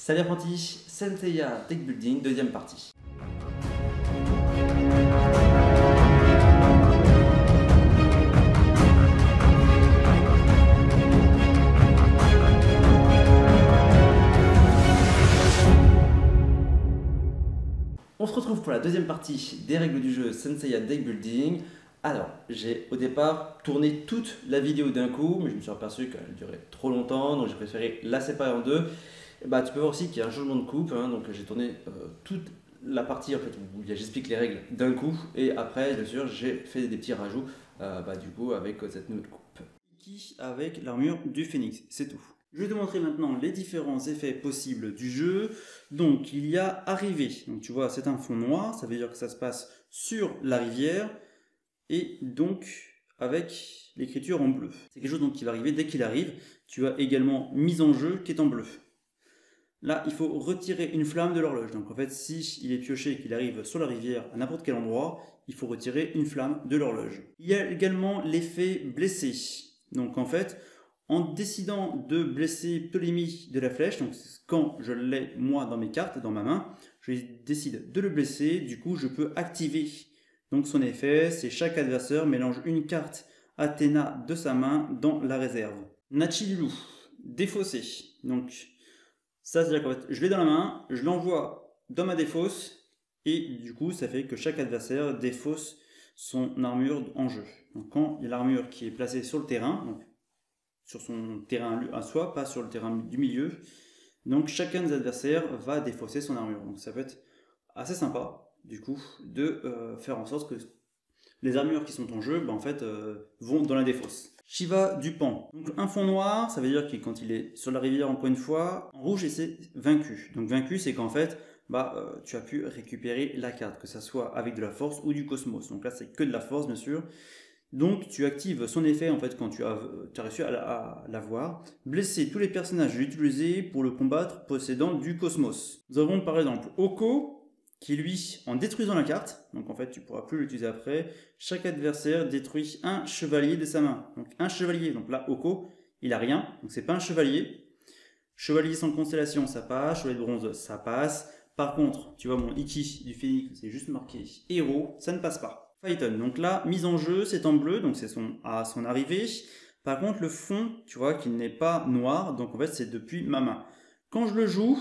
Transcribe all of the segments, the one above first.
Salut apprenti, Senseiya Tech Building, deuxième partie. On se retrouve pour la deuxième partie des règles du jeu Senseiya Deck Building. Alors, j'ai au départ tourné toute la vidéo d'un coup, mais je me suis aperçu qu'elle durait trop longtemps, donc j'ai préféré la séparer en deux. Bah, tu peux voir aussi qu'il y a un changement de coupe, hein, donc j'ai tourné euh, toute la partie en fait, où j'explique les règles d'un coup, et après, bien sûr, j'ai fait des petits rajouts euh, bah, du coup avec cette nouvelle coupe. Qui avec l'armure du phénix, c'est tout. Je vais te montrer maintenant les différents effets possibles du jeu. Donc, il y a arrivé. Donc, tu vois, c'est un fond noir, ça veut dire que ça se passe sur la rivière et donc avec l'écriture en bleu. C'est quelque chose donc qui va arriver dès qu'il arrive. Tu as également mise en jeu qui est en bleu. Là, il faut retirer une flamme de l'horloge. Donc en fait, si il est pioché et qu'il arrive sur la rivière à n'importe quel endroit, il faut retirer une flamme de l'horloge. Il y a également l'effet blessé. Donc en fait, en décidant de blesser Ptolemy de la flèche, donc quand je l'ai moi dans mes cartes, dans ma main, je décide de le blesser, du coup je peux activer donc son effet, c'est chaque adversaire mélange une carte Athéna de sa main dans la réserve. Nachilulu, défaussé. Donc ça c'est-à-dire qu'en je l'ai dans la main, je l'envoie dans ma défausse et du coup ça fait que chaque adversaire défausse son armure en jeu. Donc quand il y a l'armure qui est placée sur le terrain, sur son terrain à soi, pas sur le terrain du milieu, donc chacun des adversaires va défausser son armure. Donc ça peut être assez sympa du coup, de euh, faire en sorte que les armures qui sont en jeu, ben, en fait, euh, vont dans la défausse. Shiva du Pan. Donc un fond noir, ça veut dire que quand il est sur la rivière encore une fois, en rouge et c'est vaincu. Donc vaincu, c'est qu'en fait, bah, euh, tu as pu récupérer la carte, que ça soit avec de la force ou du cosmos. Donc là, c'est que de la force, bien sûr. Donc tu actives son effet en fait quand tu as, tu as réussi à l'avoir. Blesser tous les personnages utilisés pour le combattre possédant du cosmos. Nous avons par exemple Oko, qui lui, en détruisant la carte, donc en fait tu pourras plus l'utiliser après, chaque adversaire détruit un chevalier de sa main. Donc un chevalier, donc là Oko, il a rien, donc c'est pas un chevalier. Chevalier sans constellation, ça passe, chevalier de bronze, ça passe. Par contre, tu vois mon Iki du phénix, c'est juste marqué héros, ça ne passe pas. Phaeton, donc là, mise en jeu, c'est en bleu, donc c'est son, à son arrivée. Par contre, le fond, tu vois qu'il n'est pas noir, donc en fait c'est depuis ma main. Quand je le joue,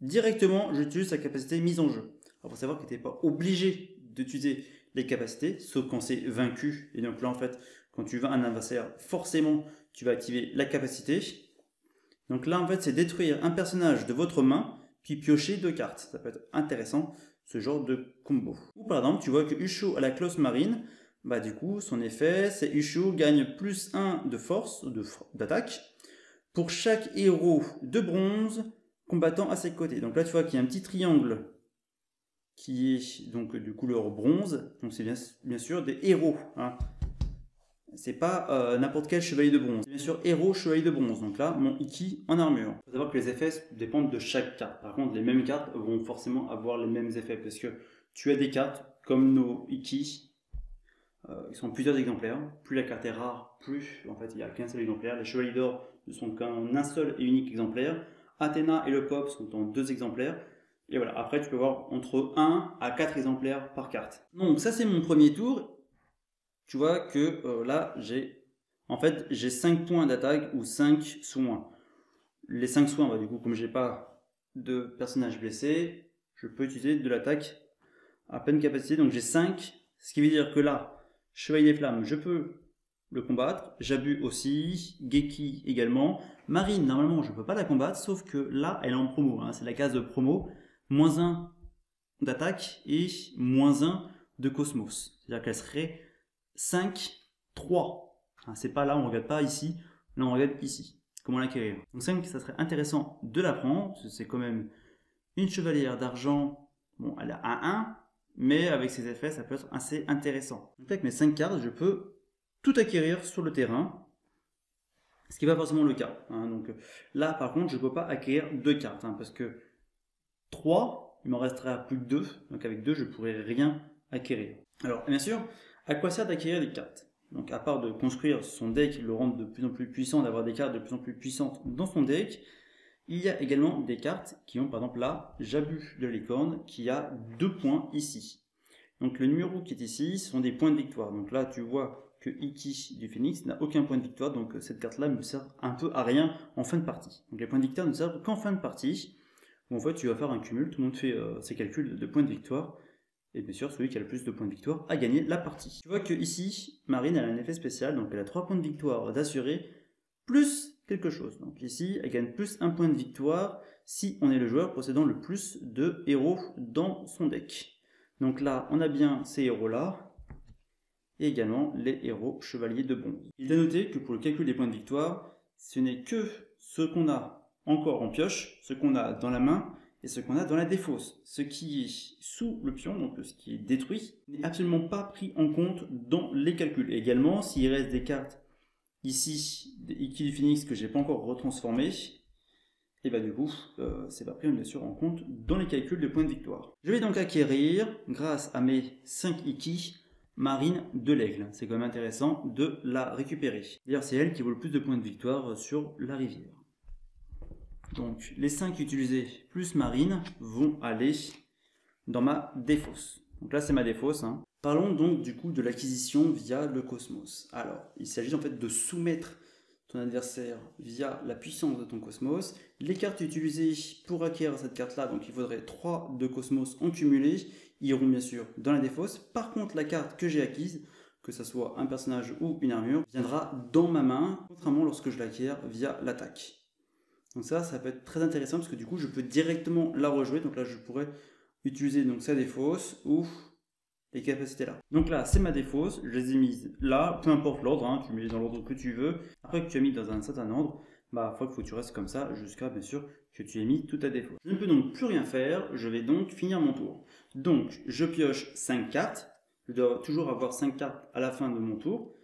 directement, j'utilise sa capacité mise en jeu. Faut savoir que tu n'es pas obligé d'utiliser les capacités, sauf quand c'est vaincu. Et donc là, en fait, quand tu vas un adversaire, forcément, tu vas activer la capacité. Donc là, en fait, c'est détruire un personnage de votre main, puis piocher deux cartes. Ça peut être intéressant, ce genre de combo. Ou par exemple, tu vois que Usho a la cloche marine, bah du coup, son effet, c'est Usho gagne plus 1 de force, d'attaque, pour chaque héros de bronze combattant à ses côtés. Donc là, tu vois qu'il y a un petit triangle qui est donc de couleur bronze. Donc c'est bien, bien, sûr des héros. Hein. C'est pas euh, n'importe quel chevalier de bronze. Bien sûr héros chevalier de bronze. Donc là, mon Iki en armure. Il faut savoir que les effets dépendent de chaque carte. Par contre, les mêmes cartes vont forcément avoir les mêmes effets parce que tu as des cartes comme nos Iki. Euh, ils sont plusieurs exemplaires. Plus la carte est rare, plus en fait il y a qu'un seul exemplaire. Les chevaliers d'or ne sont qu'un seul et unique exemplaire. Athéna et le Pop sont en deux exemplaires. Et voilà, après tu peux voir entre 1 à 4 exemplaires par carte. Donc ça c'est mon premier tour. Tu vois que euh, là j'ai en fait j'ai 5 points d'attaque ou 5 soins. Les 5 soins, bah, du coup comme j'ai pas de personnage blessé, je peux utiliser de l'attaque à pleine capacité. Donc j'ai 5, ce qui veut dire que là, Chevalier des Flammes, je peux le combattre. Jabu aussi, Geki également. Marine, normalement, je ne peux pas la combattre, sauf que là, elle est en promo. Hein. c'est la case de promo moins 1 d'attaque et moins 1 de cosmos. C'est-à-dire qu'elle serait 5, 3. Hein, c'est pas là, on regarde pas ici, là on regarde ici. Comment l'acquérir? Donc 5, ça serait intéressant de la prendre, c'est quand même une chevalière d'argent, bon elle a un 1, mais avec ses effets ça peut être assez intéressant. Donc avec mes 5 cartes, je peux tout acquérir sur le terrain, ce qui n'est pas forcément le cas. Hein. Donc là par contre je ne peux pas acquérir deux cartes, hein, parce que 3, il m'en resterait plus que 2, donc avec 2, je ne pourrais rien acquérir. Alors, bien sûr, à quoi sert d'acquérir des cartes? Donc, à part de construire son deck, le rendre de plus en plus puissant, d'avoir des cartes de plus en plus puissantes dans son deck, Il y a également des cartes qui ont par exemple là, Jabu de licorne qui a deux points ici. Donc le numéro qui est ici, sont des points de victoire. Donc là, tu vois que Iki du Phoenix n'a aucun point de victoire, donc cette carte-là me sert un peu à rien en fin de partie. Donc les points de victoire ne servent qu'en fin de partie, où en fait tu vas faire un cumul, tout le monde fait euh, ses calculs de points de victoire, et bien sûr celui qui a le plus de points de victoire a gagné la partie. Tu vois que ici, Marine a un effet spécial, donc elle a 3 points de victoire d'assurer, plus quelque chose. Donc ici, elle gagne plus un point de victoire si on est le joueur possédant le plus de héros dans son deck. Donc là, on a bien ces héros-là, et également les héros chevaliers de bronze. Il est à noter que pour le calcul des points de victoire, ce n'est que ce qu'on a encore en pioche, ce qu'on a dans la main, et ce qu'on a dans la défausse. Ce qui est sous le pion, donc ce qui est détruit, n'est absolument pas pris en compte dans les calculs. Également, s'il reste des cartes ici, des du Phoenix que j'ai pas encore retransformé, et bah du coup, euh, c'est pas pris bien sûr en compte dans les calculs de points de victoire. Je vais donc acquérir, grâce à mes 5 Iki, Marine de l'Aigle. C'est quand même intéressant de la récupérer. D'ailleurs, c'est elle qui vaut le plus de points de victoire sur la rivière. Donc, les 5 utilisés plus Marine vont aller dans ma défausse. Donc là, c'est ma défausse. Hein. Parlons donc du coup de l'acquisition via le cosmos. Alors, il s'agit en fait de soumettre ton adversaire via la puissance de ton cosmos. Les cartes utilisées pour acquérir cette carte-là, donc il faudrait 3 de cosmos en cumulé, iront bien sûr dans la défausse. Par contre, la carte que j'ai acquise, que ce soit un personnage ou une armure, viendra dans ma main, contrairement lorsque je l'acquiers via l'attaque. Donc ça, ça peut être très intéressant parce que du coup, je peux directement la rejouer. Donc là, je pourrais utiliser donc sa défausse ou les capacités là. Donc là, c'est ma défausse, je les ai mises là, peu importe l'ordre, hein, tu mets dans l'ordre que tu veux. Après que tu as mis dans un certain ordre, bah, il faut que tu restes comme ça jusqu'à, bien sûr, que tu aies mis toute ta défausse. Je ne peux donc plus rien faire, je vais donc finir mon tour. Donc, je pioche 5 cartes, je dois toujours avoir 5 cartes à la fin de mon tour.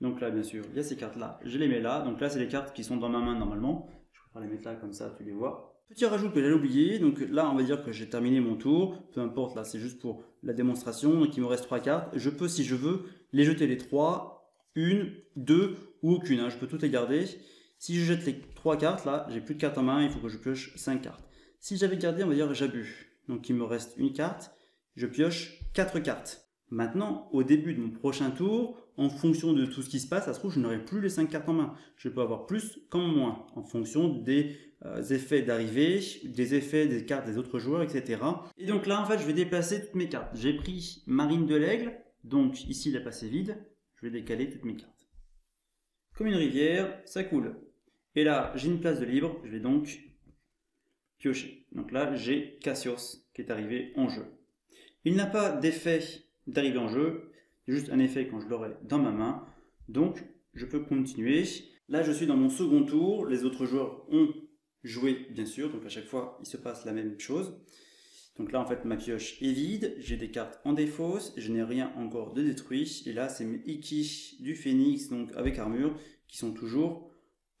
Donc là, bien sûr, il y a ces cartes-là, je les mets là. Donc là, c'est les cartes qui sont dans ma main normalement. Je préfère les mettre là, comme ça, tu les vois. Petit rajout que j'allais oublier, donc là on va dire que j'ai terminé mon tour, peu importe, là c'est juste pour la démonstration, donc il me reste trois cartes, je peux si je veux les jeter les trois, une, deux ou aucune, hein. je peux toutes les garder. Si je jette les trois cartes, là j'ai plus de cartes en main, il faut que je pioche cinq cartes. Si j'avais gardé, on va dire j'abus, donc il me reste une carte, je pioche quatre cartes. Maintenant, au début de mon prochain tour, en fonction de tout ce qui se passe, ça se trouve, je n'aurai plus les 5 cartes en main. Je peux avoir plus comme moins, en fonction des euh, effets d'arrivée, des effets des cartes des autres joueurs, etc. Et donc là, en fait, je vais déplacer toutes mes cartes. J'ai pris Marine de l'Aigle, donc ici, il a passé vide. Je vais décaler toutes mes cartes. Comme une rivière, ça coule. Et là, j'ai une place de libre, je vais donc piocher. Donc là, j'ai Cassios qui est arrivé en jeu. Il n'a pas d'effet d'arriver en jeu. Juste un effet quand je l'aurai dans ma main. Donc, je peux continuer. Là, je suis dans mon second tour. Les autres joueurs ont joué, bien sûr. Donc, à chaque fois, il se passe la même chose. Donc là, en fait, ma pioche est vide. J'ai des cartes en défausse. Je n'ai rien encore de détruit. Et là, c'est mes Iki du Phoenix, donc avec armure, qui sont toujours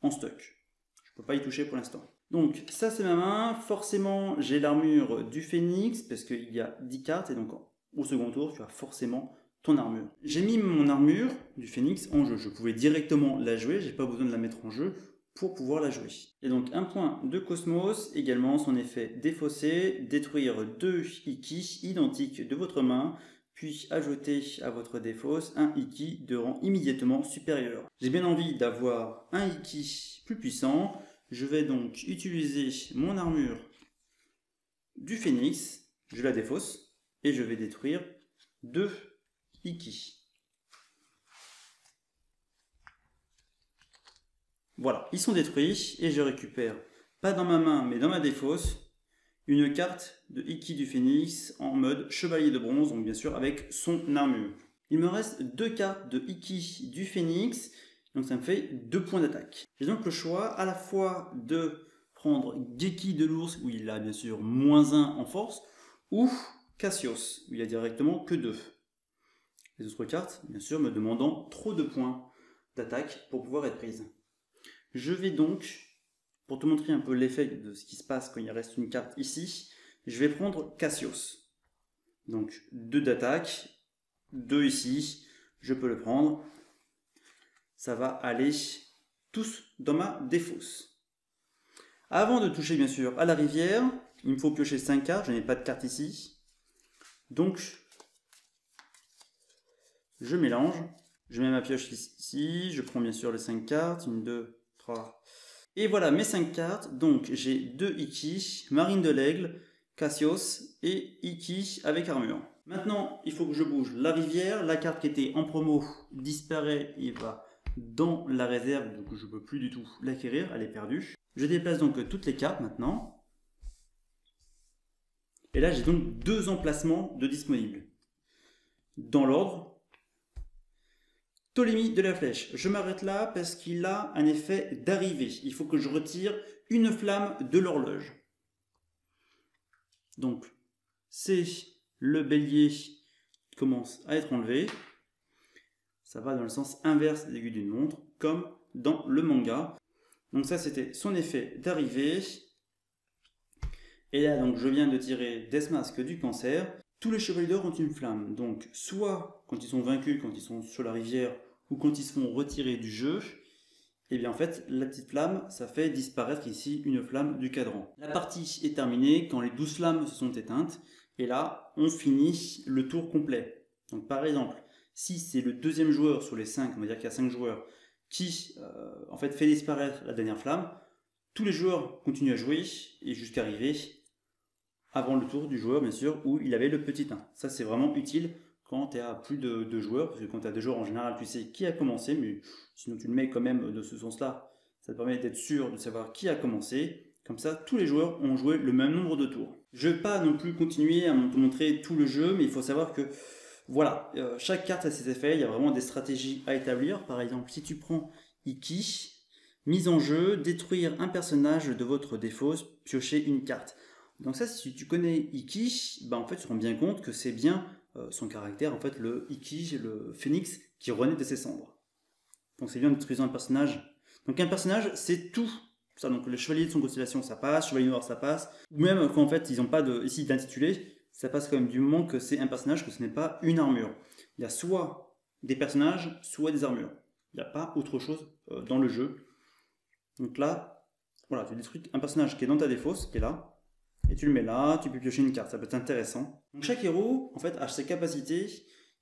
en stock. Je ne peux pas y toucher pour l'instant. Donc ça c'est ma main, forcément j'ai l'armure du phénix parce qu'il y a 10 cartes et donc au second tour, tu as forcément ton armure. J'ai mis mon armure du phénix en jeu. Je pouvais directement la jouer, j'ai pas besoin de la mettre en jeu pour pouvoir la jouer. Et donc un point de Cosmos, également son effet défaussé, détruire deux Iki identiques de votre main, puis ajouter à votre défausse un Iki de rang immédiatement supérieur. J'ai bien envie d'avoir un Iki plus puissant, je vais donc utiliser mon armure du phénix, je la défausse, et je vais détruire deux Iki. Voilà, ils sont détruits et je récupère, pas dans ma main mais dans ma défausse, une carte de Iki du Phénix en mode chevalier de bronze, donc bien sûr avec son armure. Il me reste deux cartes de Iki du Phénix, donc ça me fait deux points d'attaque. J'ai donc le choix à la fois de prendre Geki de l'ours, où il a bien sûr moins 1 en force, ou Cassios, où il y a directement que 2. Les autres cartes, bien sûr, me demandant trop de points d'attaque pour pouvoir être prises. Je vais donc, pour te montrer un peu l'effet de ce qui se passe quand il reste une carte ici, je vais prendre Cassios. Donc 2 d'attaque, 2 ici, je peux le prendre. Ça va aller tous dans ma défausse. Avant de toucher bien sûr à la rivière, il me faut piocher 5 cartes, je n'ai pas de carte ici. Donc, je mélange, je mets ma pioche ici, je prends bien sûr les 5 cartes, 1, 2, 3. Et voilà mes 5 cartes, donc j'ai 2 Iki, Marine de l'Aigle, Cassios et Iki avec armure. Maintenant, il faut que je bouge la rivière, la carte qui était en promo disparaît et va dans la réserve, donc je ne peux plus du tout l'acquérir, elle est perdue. Je déplace donc toutes les cartes maintenant. Et là, j'ai donc deux emplacements de disponibles. Dans l'ordre, Ptolémie de la flèche. Je m'arrête là parce qu'il a un effet d'arrivée. Il faut que je retire une flamme de l'horloge. Donc, c'est le bélier qui commence à être enlevé. Ça va dans le sens inverse des aiguilles d'une montre, comme dans le manga. Donc ça, c'était son effet d'arrivée. Et là, donc, je viens de tirer Death Mask du cancer. Tous les chevaliers d'or ont une flamme. Donc, soit quand ils sont vaincus, quand ils sont sur la rivière, ou quand ils se font retirer du jeu, et eh bien en fait, la petite flamme, ça fait disparaître ici une flamme du cadran. La partie est terminée quand les 12 flammes se sont éteintes. Et là, on finit le tour complet. Donc par exemple, si c'est le deuxième joueur sur les 5, on va dire qu'il y a 5 joueurs, qui euh, en fait fait disparaître la dernière flamme, tous les joueurs continuent à jouer et jusqu'à arriver avant le tour du joueur bien sûr où il avait le petit 1. Ça c'est vraiment utile quand tu as plus de, de, joueurs, parce que quand tu as deux joueurs en général tu sais qui a commencé, mais sinon tu le mets quand même de ce sens-là, ça te permet d'être sûr de savoir qui a commencé. Comme ça, tous les joueurs ont joué le même nombre de tours. Je ne vais pas non plus continuer à te montrer tout le jeu, mais il faut savoir que voilà, euh, chaque carte a ses effets, il y a vraiment des stratégies à établir. Par exemple, si tu prends Iki, mise en jeu, détruire un personnage de votre défausse, piocher une carte. Donc ça, si tu connais Iki, bah en fait, tu te rends bien compte que c'est bien euh, son caractère, en fait, le Iki, le phénix qui renaît de ses cendres. Donc c'est bien de détruire un personnage. Donc un personnage, c'est tout. Ça, donc le chevalier de son constellation, ça passe, chevalier noir, ça passe. Ou même quand en fait, ils n'ont pas de, ici d'intitulé, ça passe quand même du moment que c'est un personnage, que ce n'est pas une armure. Il y a soit des personnages, soit des armures. Il n'y a pas autre chose euh, dans le jeu. Donc là, voilà, tu détruis un personnage qui est dans ta défausse, qui est là, et tu le mets là, tu peux piocher une carte, ça peut être intéressant. Donc chaque héros, en fait, a ses capacités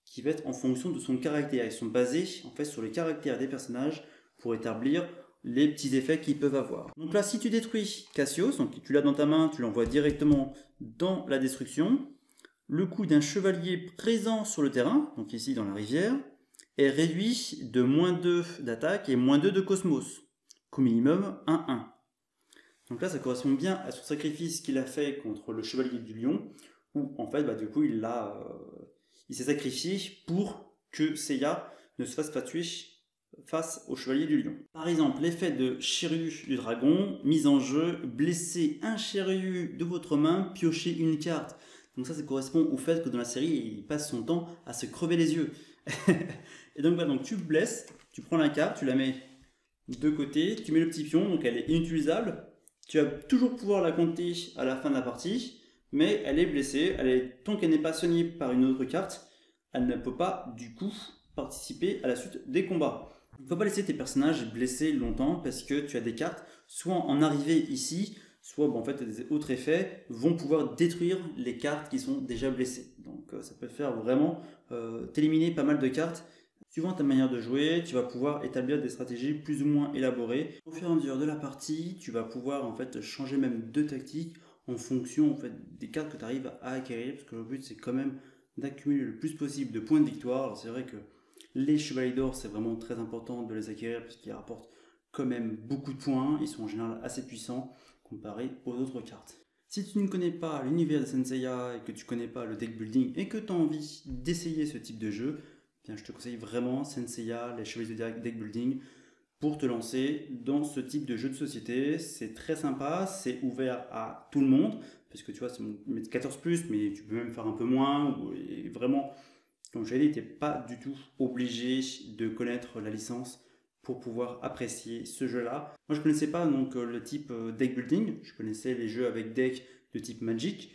qui vont être en fonction de son caractère. Ils sont basés, en fait, sur les caractères des personnages pour établir les petits effets qu'ils peuvent avoir. Donc là, si tu détruis Cassios, donc tu l'as dans ta main, tu l'envoies directement dans la destruction, le coût d'un chevalier présent sur le terrain, donc ici dans la rivière, est réduit de moins 2 d'attaque et moins 2 de cosmos, qu'au minimum 1-1. Donc là, ça correspond bien à son sacrifice qu'il a fait contre le chevalier du lion, où en fait, bah, du coup, il, euh, il s'est sacrifié pour que Seiya ne se fasse pas tuer face au chevalier du lion. Par exemple, l'effet de Shiryu du dragon, mise en jeu, blesser un Shiryu de votre main, piocher une carte. Donc ça, ça correspond au fait que dans la série, il passe son temps à se crever les yeux. et donc, bah, donc tu blesses, tu prends la carte, tu la mets de côté, tu mets le petit pion, donc elle est inutilisable. Tu vas toujours pouvoir la compter à la fin de la partie, mais elle est blessée. Elle est, tant qu'elle n'est pas soignée par une autre carte, elle ne peut pas du coup participer à la suite des combats. Il ne faut pas laisser tes personnages blessés longtemps parce que tu as des cartes, soit en arrivée ici, soit en fait des autres effets vont pouvoir détruire les cartes qui sont déjà blessées. Donc euh, ça peut faire vraiment euh, t'éliminer pas mal de cartes. Suivant ta manière de jouer, tu vas pouvoir établir des stratégies plus ou moins élaborées. Au fur et à mesure de la partie, tu vas pouvoir en fait changer même de tactique en fonction des cartes que tu arrives à acquérir, parce que le but c'est quand même d'accumuler le plus possible de points de victoire. C'est vrai que les chevaliers d'or, c'est vraiment très important de les acquérir parce qu'ils rapportent quand même beaucoup de points. Ils sont en général assez puissants comparé aux autres cartes. Si tu ne connais pas l'univers de Senseiya et que tu ne connais pas le deck building et que tu as envie d'essayer ce type de jeu, je te conseille vraiment Senseiya, les chevaliers de deck building pour te lancer dans ce type de jeu de société. C'est très sympa, c'est ouvert à tout le monde parce que tu vois, c'est 14 plus, mais tu peux même faire un peu moins. Vraiment, comme je l'ai dit, tu n'es pas du tout obligé de connaître la licence pour pouvoir apprécier ce jeu-là. Moi, je connaissais pas donc euh, le type euh, deck building. Je connaissais les jeux avec deck de type Magic,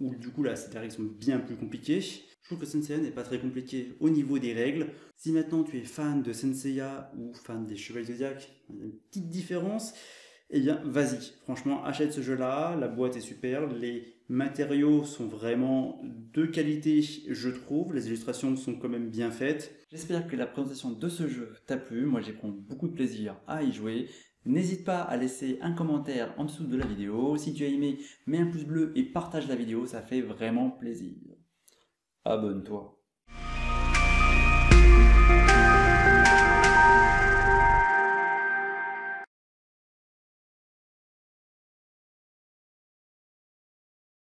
où du coup là, ces règles sont bien plus compliquées. Je trouve que Senseiya n'est pas très compliqué au niveau des règles. Si maintenant tu es fan de Senseiya ou fan des Chevaliers Zodiac, il y a une petite différence. eh bien vas-y, franchement achète ce jeu-là, la boîte est super, les matériaux sont vraiment de qualité je trouve, les illustrations sont quand même bien faites. J'espère que la présentation de ce jeu t'a plu, moi j'ai pris beaucoup de plaisir à y jouer. N'hésite pas à laisser un commentaire en dessous de la vidéo, si tu as aimé, mets un pouce bleu et partage la vidéo, ça fait vraiment plaisir. Abonne-toi.